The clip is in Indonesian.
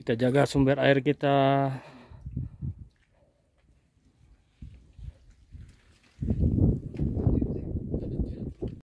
kita jaga sumber air kita.